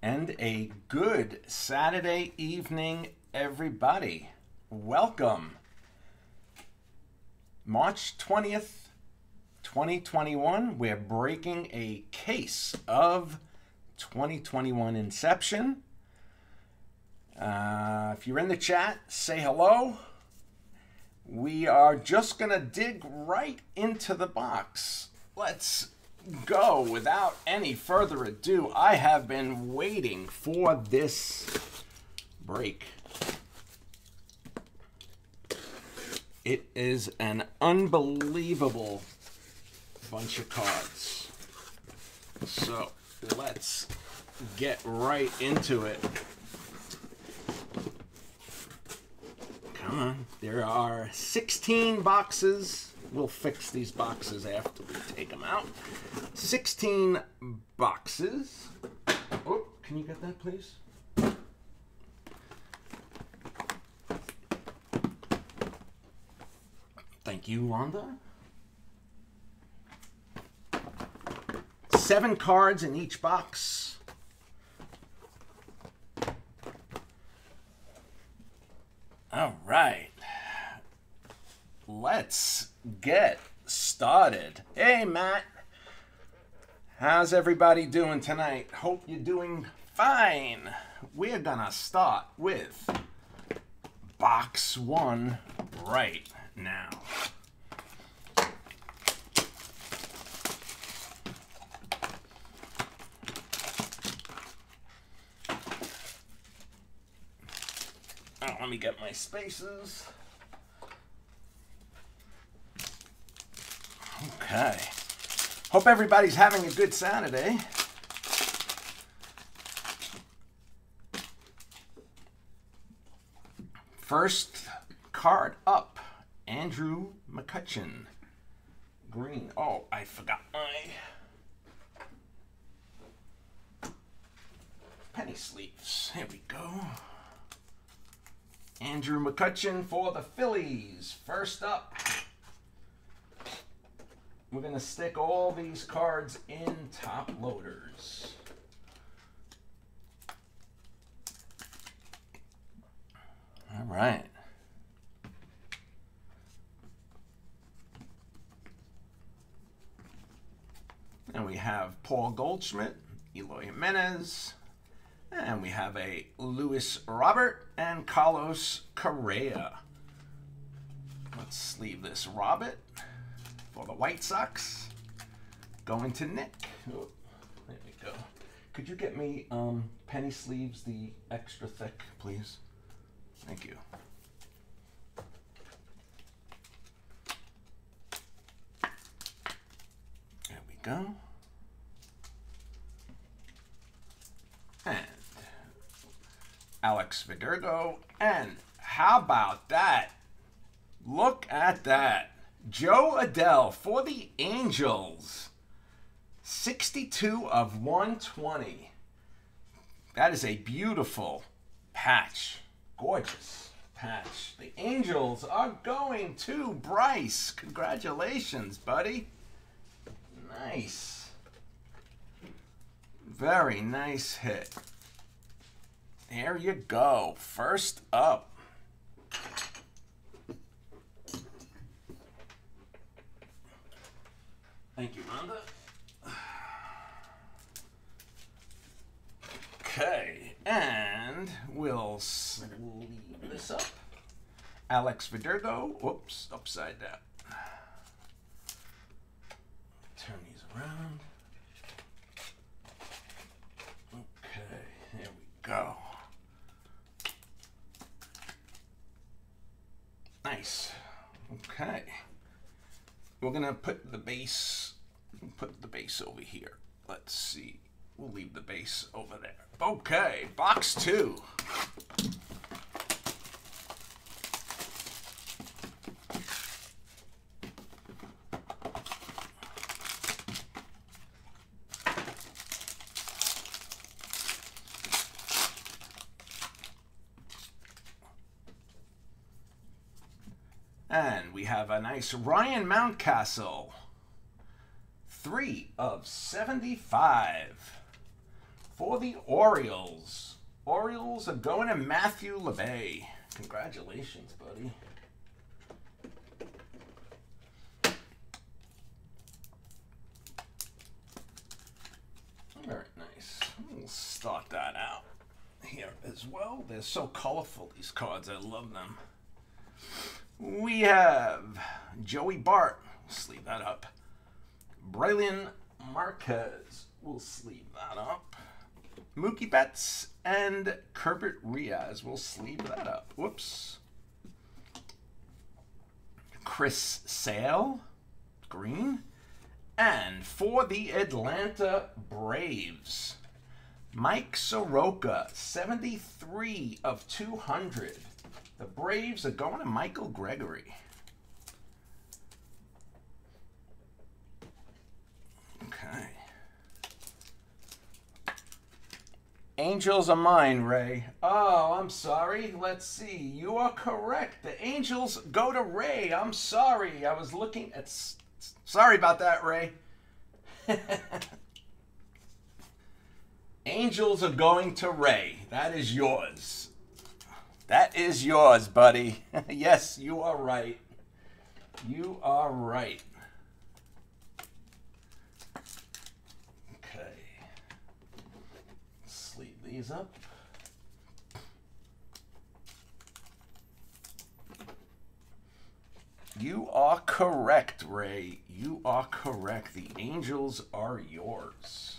And a good Saturday evening, everybody. Welcome. March 20th, 2021, we're breaking a case of 2021 Inception. Uh, if you're in the chat, say hello. We are just going to dig right into the box. Let's go without any further ado. I have been waiting for this break. It is an unbelievable bunch of cards. So let's get right into it. Come on. There are 16 boxes. We'll fix these boxes after we take them out. 16 boxes. Oh, can you get that, please? Thank you, Wanda. Seven cards in each box. All right. Let's get started. Hey, Matt. How's everybody doing tonight? Hope you're doing fine. We're gonna start with box one right now. Let me get my spaces. Okay. Hope everybody's having a good Saturday. First card up, Andrew McCutchen. Green. Oh, I forgot my penny sleeves. Here we go. Andrew McCutchen for the Phillies. First up, we're going to stick all these cards in top loaders. All right. And we have Paul Goldschmidt, Eloy Jimenez, and we have a Luis Robert and Carlos Correa. Let's leave this Robert for the White Sox. Going to Nick. Oh, there we go. Could you get me um, penny sleeves, the extra thick, please? Thank you. There we go. And Alex Verdugo. And how about that? Look at that. Jo Adell for the Angels. 62 of 120. That is a beautiful patch. Gorgeous patch. The Angels are going to Bryce. Congratulations, buddy. Nice. Very nice hit. There you go. First up. Thank you, Rhonda. Okay, and we'll sleeve this up. Alex Verdugo. Whoops, upside down. Turn these around. Okay, there we go. Nice. Okay. We're gonna put the base, put the base over here. Let's see. We'll leave the base over there. Okay, box two. And we have a nice Ryan Mountcastle. Three of 75. For the Orioles, Orioles are going to Matthew LeBay. Congratulations, buddy. Very nice. We'll start that out here as well. They're so colorful, these cards. I love them. We have Joey Bart. Sleeve that up. Brailyn Marquez. We'll sleeve that up. Mookie Betts and Keibert Ruiz. We'll sleeve that up. Whoops. Chris Sale. Green. And for the Atlanta Braves, Mike Soroka, 73 of 200. The Braves are going to Michael Gregory. Okay. Angels are mine, Ray. Oh, I'm sorry. Let's see. You are correct. The Angels go to Ray. I'm sorry. I was looking at Sorry about that, Ray. Angels are going to Ray. That is yours. That is yours, buddy. yes, you are right. You are right. These up. You are correct, Ray. You are correct. The angels are yours.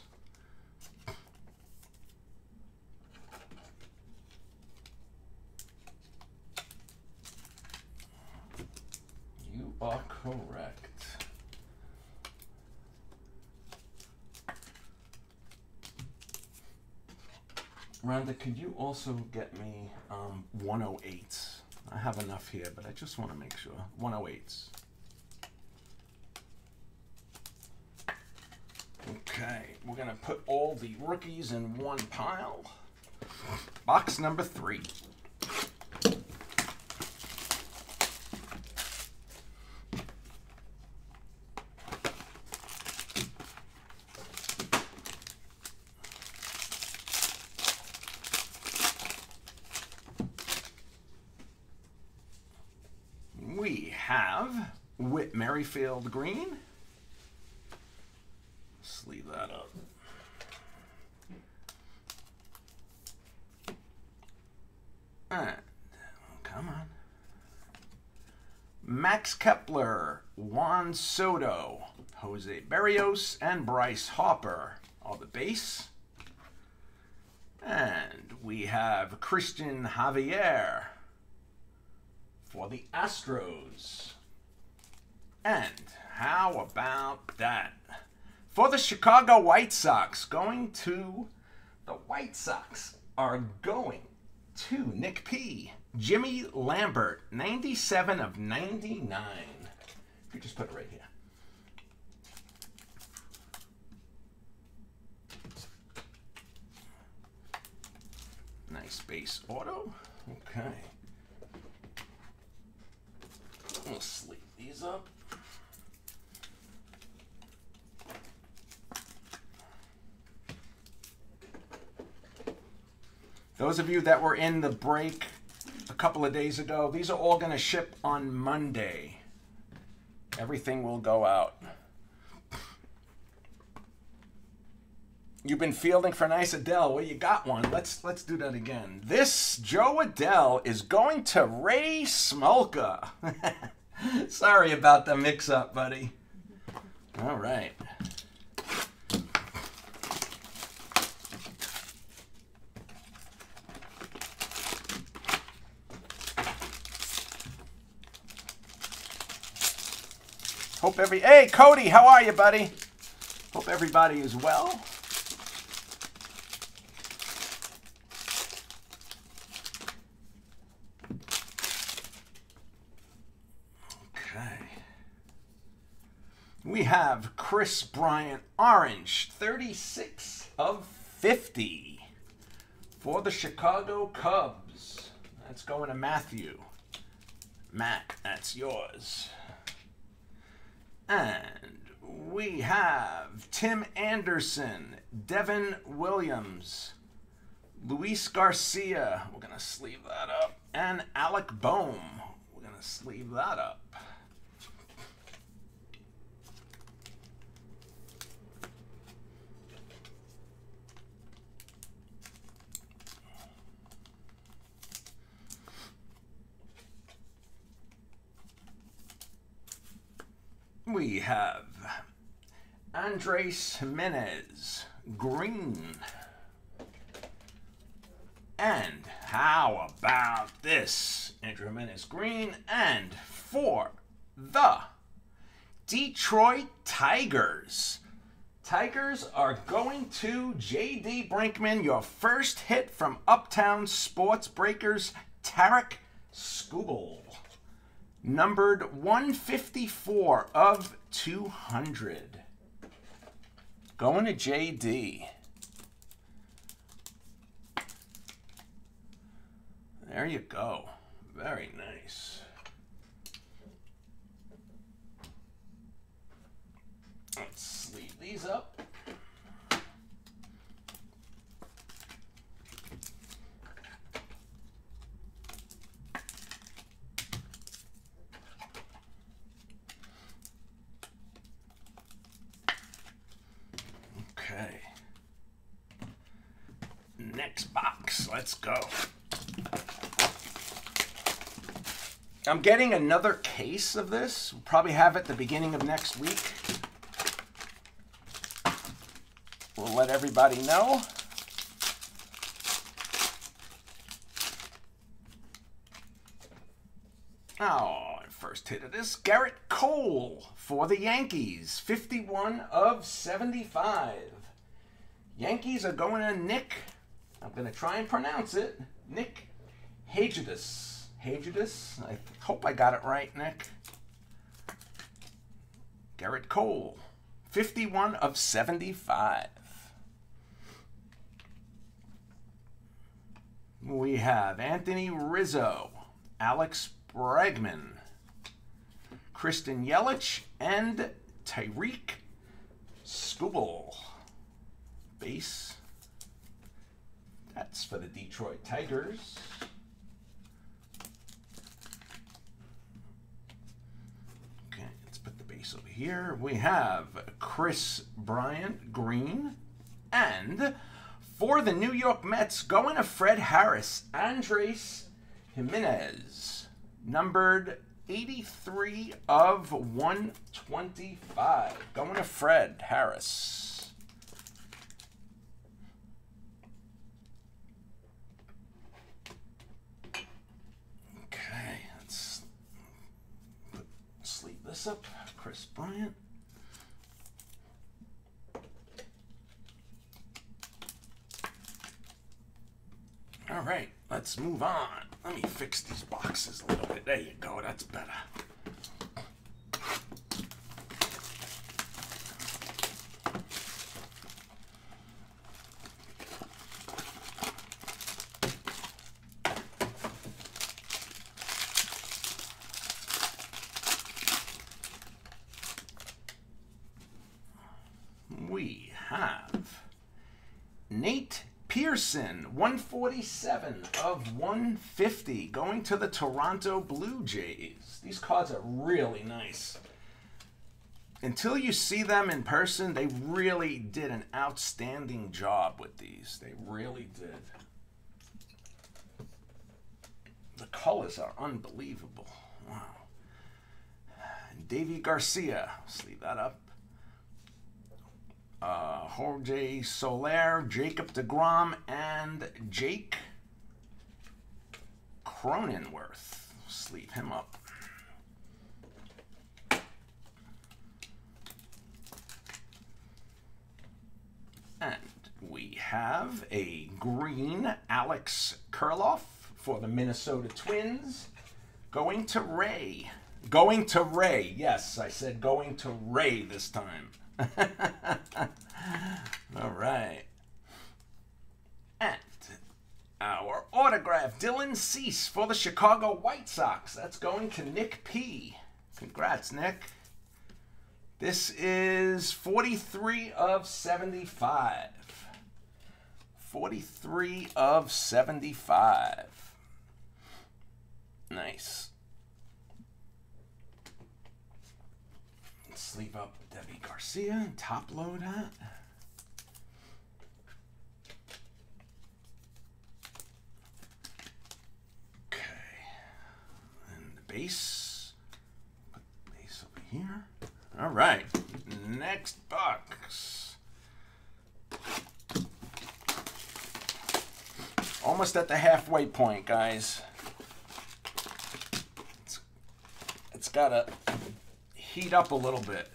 You are correct. Rhonda, could you also get me um, 108? I have enough here, but I just want to make sure. 108s. Okay, we're going to put all the rookies in one pile. Box number three. we have Whit Merrifield Green. Sleeve that up. And, come on. Max Kepler, Juan Soto, Jose Berrios, and Bryce Harper are the base. And we have Cristian Javier, for the Astros. And how about that? For the Chicago White Sox, going to the White Sox are going to Nick P. Jimmy Lambert, 97 of 99. You just put it right here. Nice base auto. Okay. We'll sleeve these up. Those of you that were in the break a couple of days ago, these are all going to ship on Monday. Everything will go out. You've been fielding for nice Adell. Well, you got one. Let's let's do that again. This Jo Adell is going to Ray Smolka. Sorry about the mix-up, buddy. All right. Hope every Hey Cody, how are you, buddy? Hope everybody is well. We have Kris Bryant Orange, 36 of 50 for the Chicago Cubs. That's going to Matthew. Mac, that's yours. And we have Tim Anderson, Devin Williams, Luis Garcia. We're going to sleeve that up. And Alec Bohm. We're going to sleeve that up. We have Andres Gimenez, green. And how about this? Andrew Jimenez green. And for the Detroit Tigers. Tigers are going to J.D. Brinkman, your first hit from Uptown Sports Breakers, Tarik Skubal numbered 154 of 200. Going to JD. There you go. Very nice. Let's sleeve these up. next box. Let's go. I'm getting another case of this. We'll probably have it the beginning of next week. We'll let everybody know. Oh, first hit of this, Gerrit Cole for the Yankees. 51 of 75. Yankees are going to Nick I'm going to try and pronounce it. Nick Hagedis. Hagedis? I hope I got it right, Nick. Gerrit Cole. 51 of 75. We have Anthony Rizzo, Alex Bregman, Christian Yelich, and Tarik Skubal. Base that's for the Detroit Tigers. Okay, let's put the base over here. We have Kris Bryant, green. And for the New York Mets, going to Fred Harris, Andres Gimenez, numbered 83 of 125. Going to Fred Harris. Up. Kris Bryant. All right, let's move on. Let me fix these boxes a little bit. There you go. That's better. Pearson, 147 of 150, going to the Toronto Blue Jays. These cards are really nice. Until you see them in person, they really did an outstanding job with these. They really did. The colors are unbelievable. Wow. Deivi Garcia, sleeve that up uh, Jorge Soler, Jacob DeGrom, and Jake Cronenworth. Sleeve him up. And we have a green Alex Kirilloff for the Minnesota Twins. Going to Ray. Going to Ray. Yes, I said going to Ray this time. All right. And our autograph, Dylan Cease for the Chicago White Sox. That's going to Nick P. Congrats, Nick. This is 43 of 75. 43 of 75. Nice. Sleeve up Garcia, top load that. Okay. And the base. Put the base over here. All right. Next box. Almost at the halfway point, guys. It's, it's got to heat up a little bit.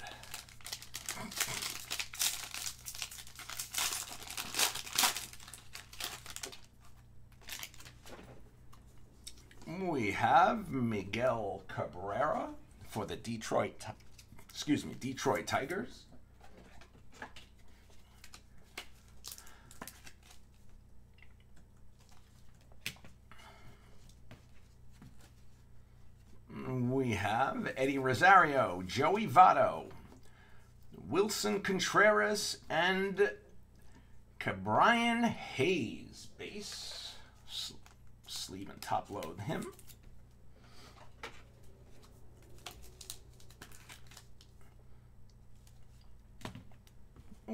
We have Miguel Cabrera for the Detroit, excuse me, Detroit Tigers. We have Eddie Rosario, Joey Votto, Willson Contreras, and Ke'Bryan Hayes. Base, sleeve and top load him.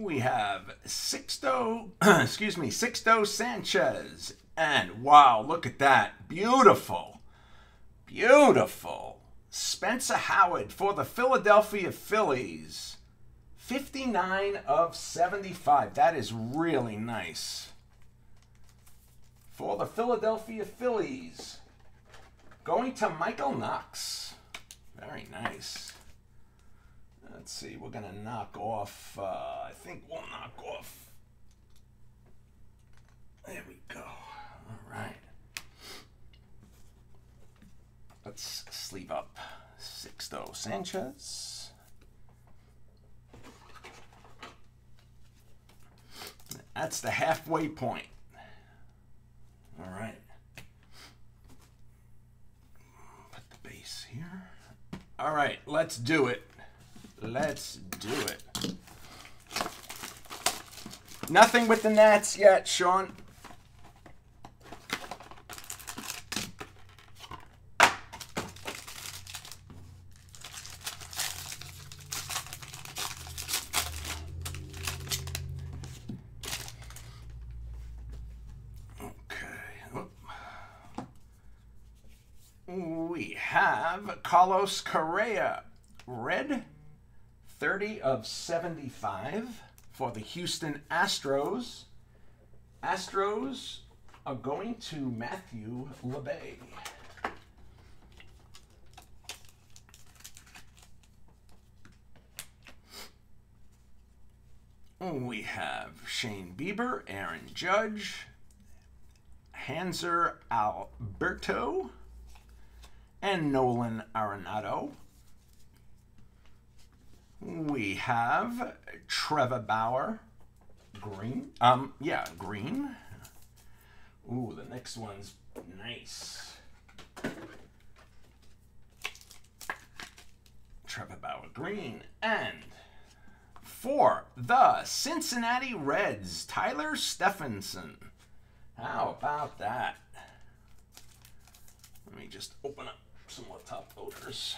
We have Sixto, excuse me, Sixto Sanchez. And wow, look at that. Beautiful. Beautiful. Spencer Howard for the Philadelphia Phillies. 59 of 75. That is really nice. For the Philadelphia Phillies. Going to Michael Knox. Very nice. Let's see, we're going to knock off, uh, I think we'll knock off. There we go. All right. Let's sleeve up Sixto Sanchez. That's the halfway point. All right. Put the base here. All right, let's do it. Let's do it. Nothing with the Nats yet, Sean. we have Carlos Correa, red, 30 of 75 for the Houston Astros. Astros are going to Matthew LeBay. We have Shane Bieber, Aaron Judge, Hanser Alberto, and Nolan Arenado. We have Trevor Bauer, green. Um, yeah, green. Ooh, the next one's nice. Trevor Bauer, green. And for the Cincinnati Reds, Tyler Stephenson. How about that? Let me just open up some more top loaders.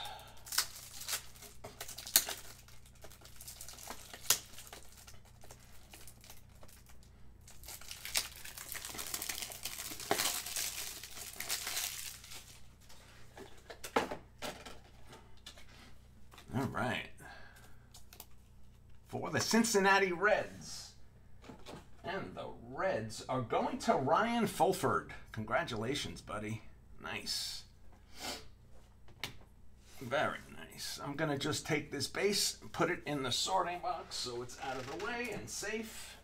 All right. For the Cincinnati Reds. And the Reds are going to Ryan Fulford. Congratulations, buddy. Nice. Very nice. I'm going to just take this base and put it in the sorting box so it's out of the way and safe.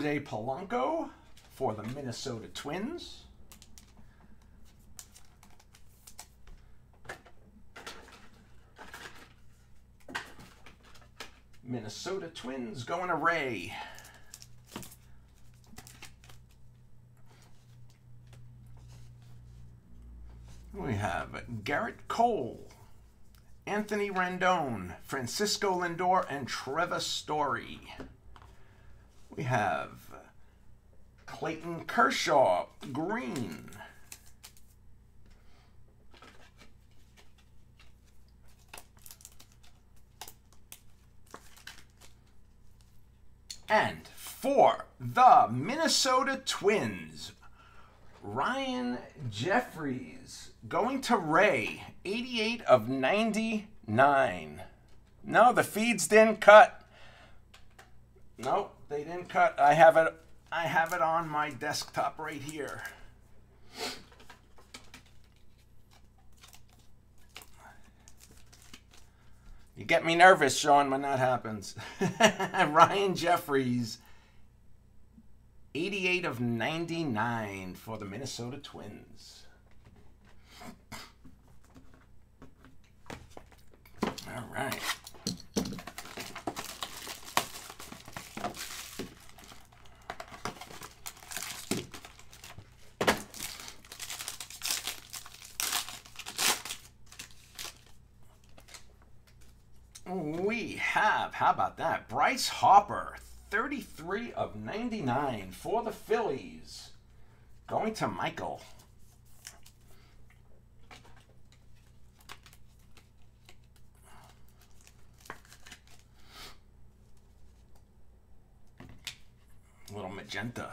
Jorge Polanco for the Minnesota Twins. Minnesota Twins going to Ray. We have Gerrit Cole, Anthony Rendon, Francisco Lindor, and Trevor Story. We have Clayton Kershaw, green. And for the Minnesota Twins, Ryan Jeffers going to Ray, 88 of 99. No, the feeds didn't cut. Nope, they didn't cut. I have it I have it on my desktop right here. You get me nervous, Sean, when that happens. Ryan Jeffers, 88 of 99 for the Minnesota Twins. All right. We have, how about that? Bryce Harper, 33 of 99 for the Phillies. Going to Michael. little magenta.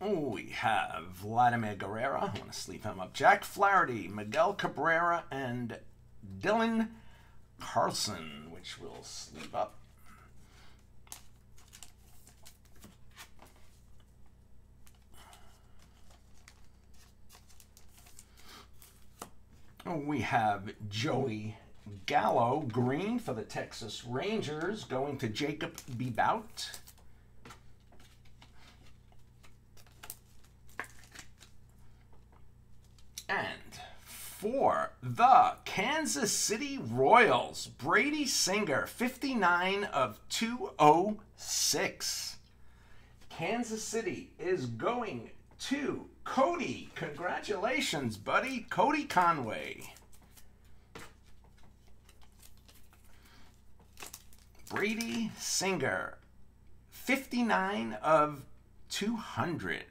We have Vladimir Guerrero. I want to sleep him up. Jack Flaherty, Miguel Cabrera, and Dylan Carlson, which will sleep up. We have Joey Gallo, green for the Texas Rangers, going to Jacob Bebout. And for the Kansas City Royals, Brady Singer, 59 of 206. Kansas City is going to Cody. Congratulations, buddy. Cody Conway. Brady Singer, 59 of 200.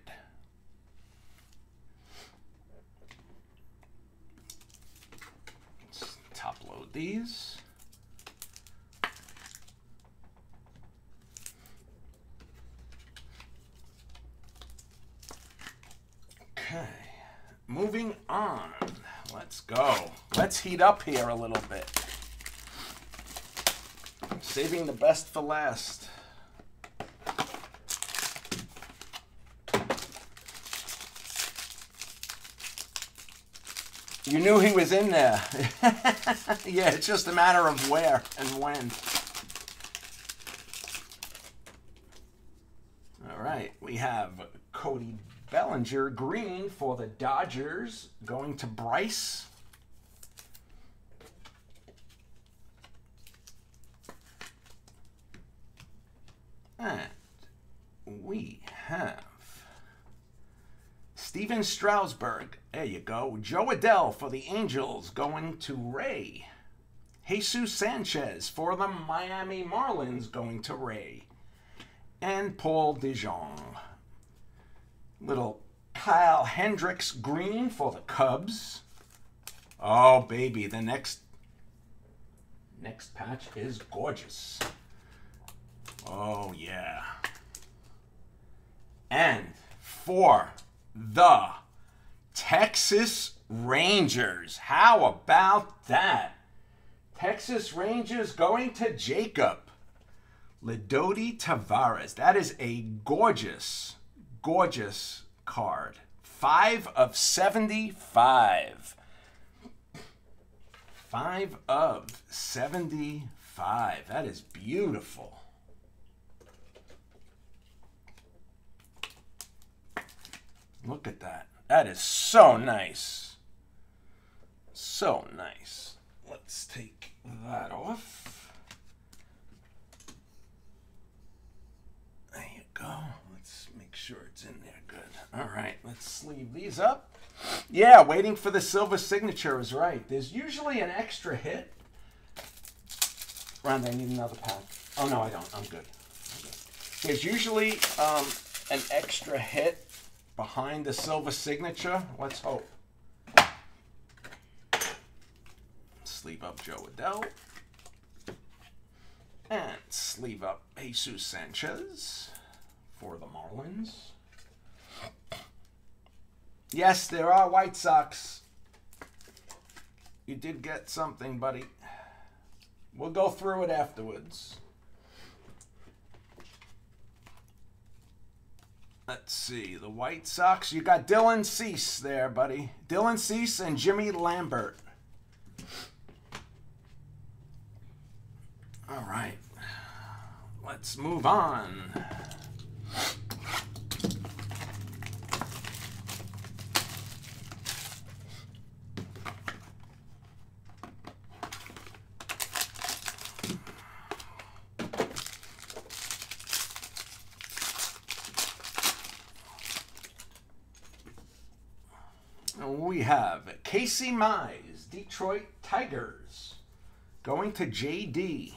Let's top load these. Okay, moving on. Let's go. Let's heat up here a little bit. Saving the best for last. You knew he was in there. yeah, it's just a matter of where and when. All right, we have Cody Bellinger green for the Dodgers going to Bryce. And we have Stephen Strasburg. There you go. Jo Adell for the Angels going to Ray. Jesus Sanchez for the Miami Marlins going to Ray. And Paul DeJong. Little Kyle Hendricks green for the Cubs. Oh, baby, the next next patch is gorgeous. Oh, yeah. And for the Texas Rangers. How about that? Texas Rangers going to Jacob. Leody Taveras. That is a gorgeous, gorgeous card. Five of 75. Five of 75. That is beautiful. Look at that. That is so nice. So nice. let's take that off. There you go. Let's make sure it's in there good. All right, let's sleeve these up. Yeah, waiting for the silver signature is right. There's usually an extra hit. Ron, I need another pack. Oh, no, I don't. I'm good. I'm good. There's usually um, an extra hit behind the silver signature. Let's hope. Sleeve up Jo Adell. And sleeve up Jesus Sanchez for the Marlins. Yes, there are White Sox. You did get something, buddy. We'll go through it afterwards. Let's see. The White Sox. You got Dylan Cease there, buddy. Dylan Cease and Jimmy Lambert. All right. Let's move on. we have Casey Mize, Detroit Tigers, going to JD.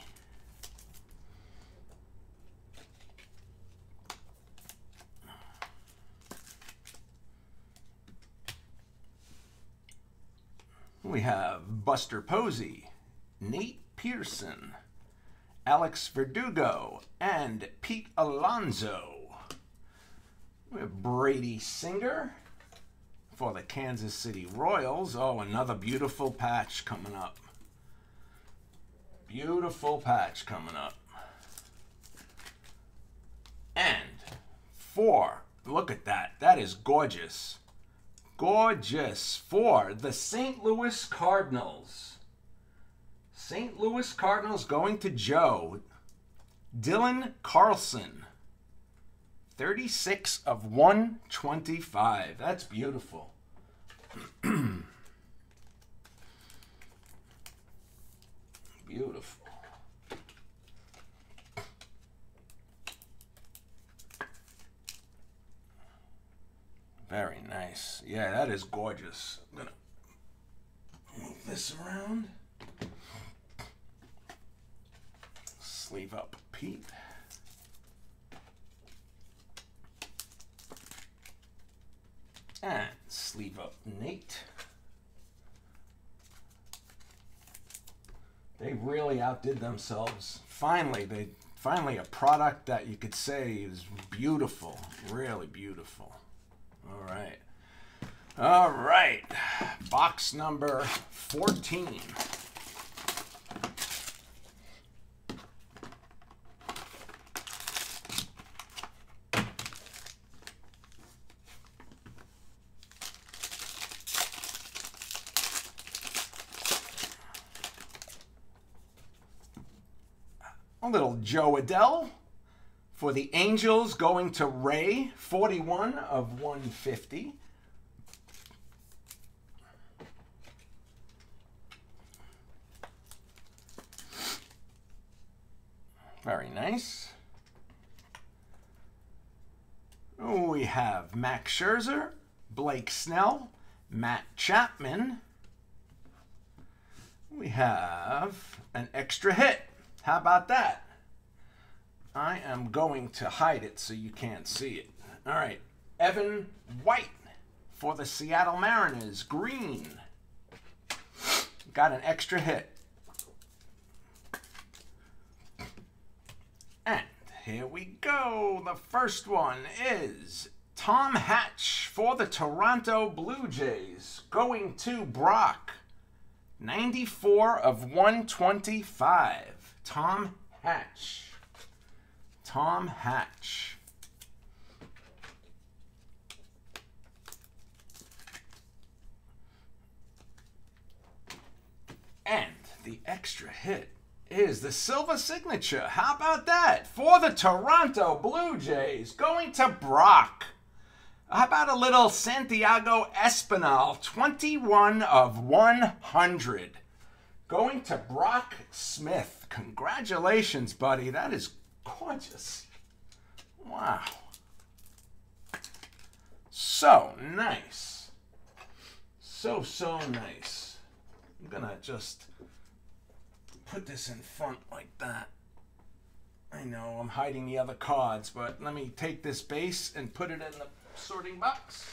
We have Buster Posey, Nate Pearson, Alex Verdugo, and Pete Alonso. We have Brady Singer for the Kansas City Royals. Oh, another beautiful patch coming up. Beautiful patch coming up. And four, look at that. That is gorgeous. Gorgeous. For the St. Louis Cardinals. St. Louis Cardinals going to Joe. Dylan Carlson. 36 of 125. That's beautiful. beautiful. Very nice. Yeah, that is gorgeous. I'm going to move this around. Sleeve up Pete. And sleeve up Nate. They really outdid themselves. Finally, they finally a product that you could say is beautiful, really beautiful. All right. All right. Box number 14. Little Jo Adell for the Angels going to Ray, 41 of 150. Very nice. We have Max Scherzer, Blake Snell, Matt Chapman. We have an extra hit how about that? I am going to hide it so you can't see it. All right. Evan White for the Seattle Mariners. Green. Got an extra hit. And here we go. The first one is Tom Hatch for the Toronto Blue Jays. Going to Brock. 94 of 125. Tom Hatch. Tom Hatch. And the extra hit is the silver signature. How about that? For the Toronto Blue Jays, going to Brock. How about a little Santiago Espinal, 21 of 100. Going to Brock Smith. Congratulations, buddy. That is gorgeous. Wow. So nice. So, so nice. I'm going to just put this in front like that. I know I'm hiding the other cards, but let me take this base and put it in the sorting box.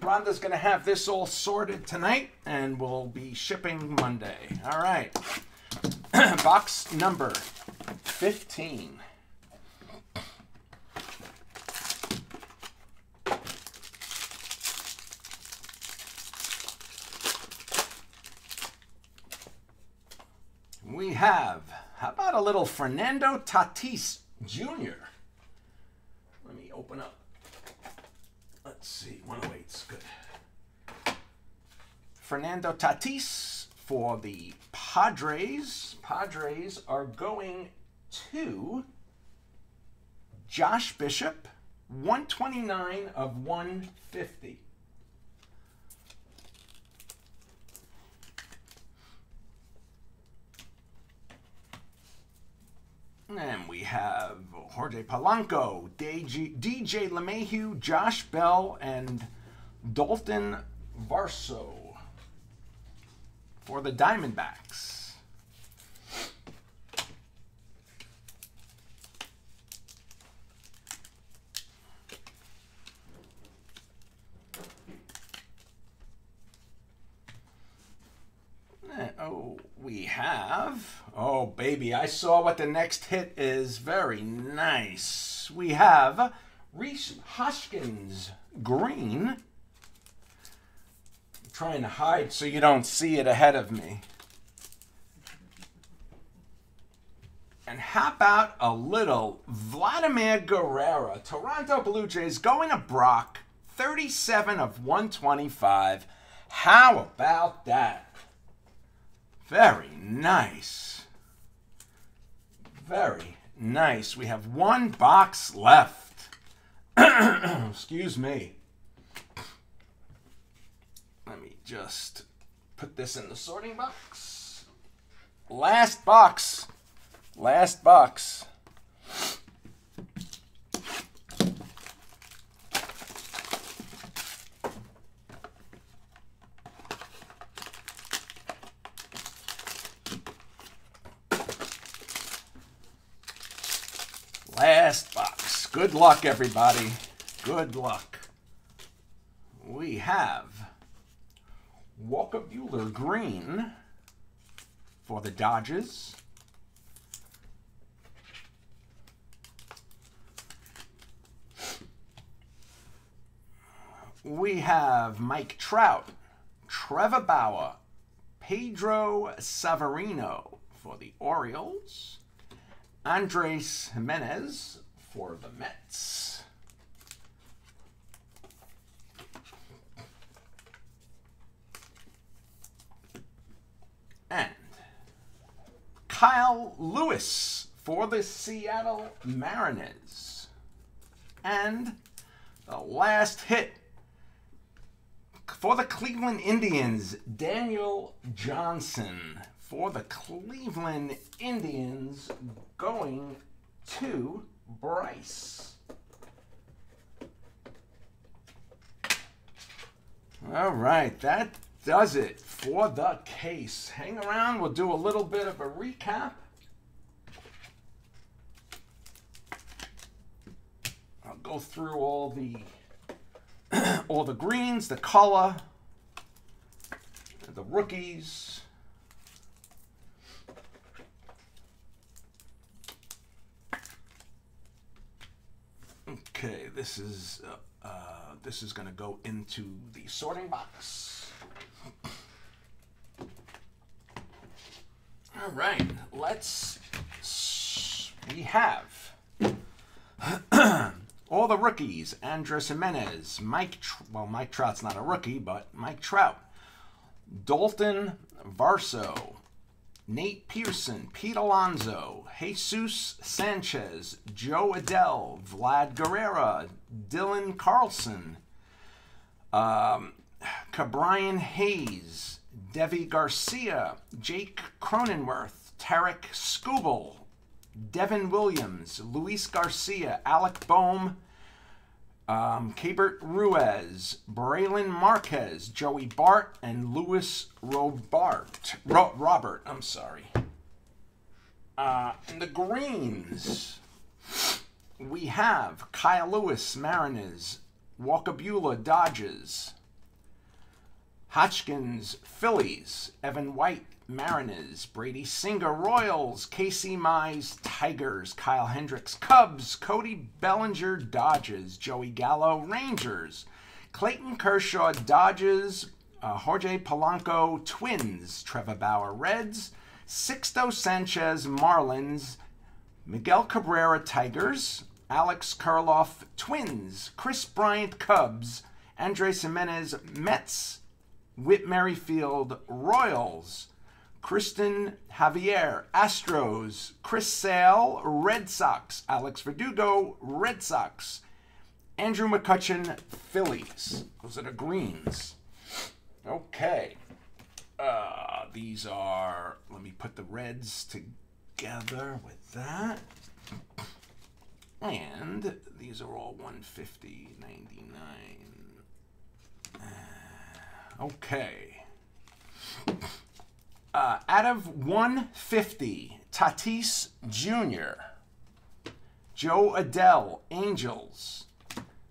Rhonda's going to have this all sorted tonight, and we'll be shipping Monday. All right. box number 15. We have, how about a little Fernando Tatis Jr.? Let me open up. Let's see, 108's good. Fernando Tatis for the Padres. Padres are going to Josh Bishop, 129 of 150. And we have Jorge Polanco, DJ, DJ LeMahieu, Josh Bell, and Dalton Varsho for the Diamondbacks. Oh, we have. Oh, baby, I saw what the next hit is. Very nice. We have Rhys Hoskins Green. I'm trying to hide so you don't see it ahead of me. And how about a little Vladimir Guerrero? Toronto Blue Jays going to Brock, 37 of 125. How about that? Very nice. Very nice. We have one box left. Excuse me. Let me just put this in the sorting box. Last box. Last box. Last box. Good luck, everybody. Good luck. We have Walker Buehler Green for the Dodgers. We have Mike Trout, Trevor Bauer, Pedro Severino for the Orioles. Andres Gimenez for the Mets. And Kyle Lewis for the Seattle Mariners. And the last hit for the Cleveland Indians, Daniel Johnson for the Cleveland Indians going to Bryce. All right, that does it for the case. Hang around, we'll do a little bit of a recap. I'll go through all the all the greens, the color, the rookies, Okay, this is uh, uh, this is going to go into the sorting box. All right, let's. We have all the rookies: Andres Gimenez, Mike. Tr well, Mike Trout's not a rookie, but Mike Trout, Dalton Varsho, Nate Pearson, Pete Alonso, Jesus Sanchez, Jo Adell, Vlad Guerrero, Dylan Carlson, um, Ke'Bryan Hayes, Deivi Garcia, Jake Cronenworth, Tarik Skubal, Devin Williams, Luis Garcia, Alec Bohm, um, Ruiz, Brailyn Marquez, Joey Bart, and Louis Robart. Ro- Robert, I'm sorry. Uh, in the greens, we have Kyle Lewis, Mariners, Walker Buehler, Dodgers, Hoskins, Phillies, Evan White, Mariners, Brady Singer, Royals, Casey Mize, Tigers, Kyle Hendricks, Cubs, Cody Bellinger, Dodgers, Joey Gallo, Rangers, Clayton Kershaw, Dodgers, uh, Jorge Polanco, Twins, Trevor Bauer, Reds, Sixto Sanchez, Marlins, Miguel Cabrera, Tigers, Alex Kirilloff, Twins, Kris Bryant, Cubs, Andres Gimenez, Mets, Whit Merrifield, Royals, Cristian Javier, Astros, Chris Sale, Red Sox, Alex Verdugo, Red Sox, Andrew McCutchen, Phillies. Those are the greens. Okay. Uh, these are, let me put the reds together with that. And these are all 150, 99. Uh, okay. Uh, out of 150, Tatis Jr., Jo Adell, Angels.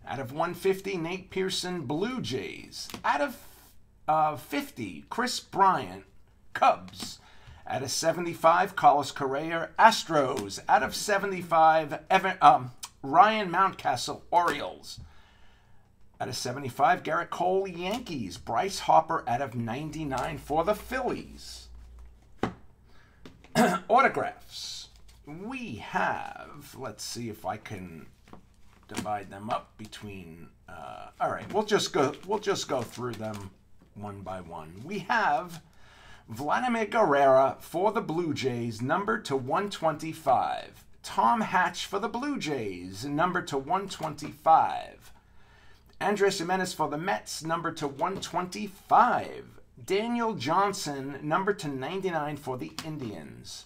Out of 150, Nate Pearson, Blue Jays. Out of uh, 50, Kris Bryant, Cubs. Out of 75, Carlos Correa, Astros. Out of 75, Evan, um, Ryan Mountcastle, Orioles. Out of 75, Gerrit Cole, Yankees. Bryce Harper out of 99 for the Phillies. Autographs. We have, let's see if I can divide them up between uh, all right, we'll just go we'll just go through them one by one. We have Vladimir Guerrero for the Blue Jays, number to 125. Tom Hatch for the Blue Jays, number to 125. Andres Gimenez for the Mets, number to 125. Daniel Johnson, number to 99 for the Indians.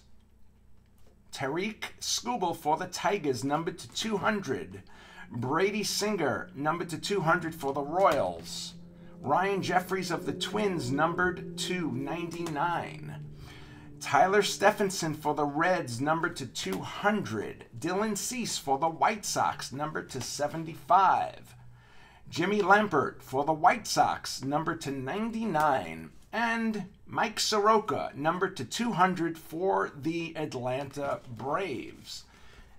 Tarik Skubal for the Tigers, number to 200. Brady Singer, number to 200 for the Royals. Ryan Jeffers of the Twins, numbered to 99. Tyler Stephenson for the Reds, numbered to 200. Dylan Cease for the White Sox, numbered to 75. Jimmy Lambert for the White Sox, number to 99. And Mike Soroka, number to 200 for the Atlanta Braves.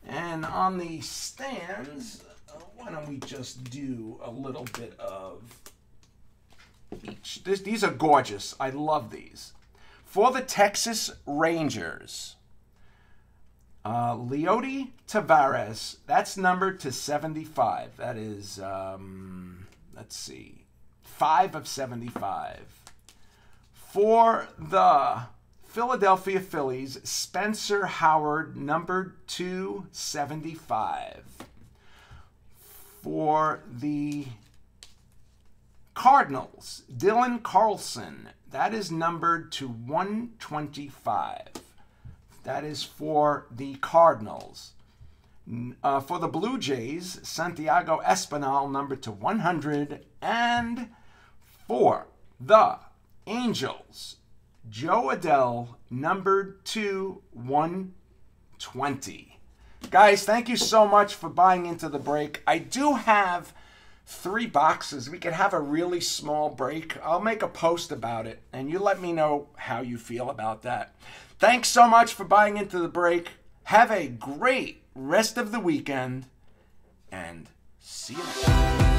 And on the stands, uh, why don't we just do a little bit of each? This, these are gorgeous. I love these. For the Texas Rangers, uh, Leody Taveras, that's numbered to 75. That is, um, let's see, 5 of 75. For the Philadelphia Phillies, Spencer Howard, numbered to 75. For the Cardinals, Dylan Carlson, that is numbered to 125. That is for the Cardinals. Uh, for the Blue Jays, Santiago Espinal, number to 100. And for the Angels, Jo Adell, numbered to 120. Guys, thank you so much for buying into the break. I do have three boxes. We could have a really small break. I'll make a post about it, and you let me know how you feel about that. Thanks so much for buying into the break. Have a great rest of the weekend, and see you next time.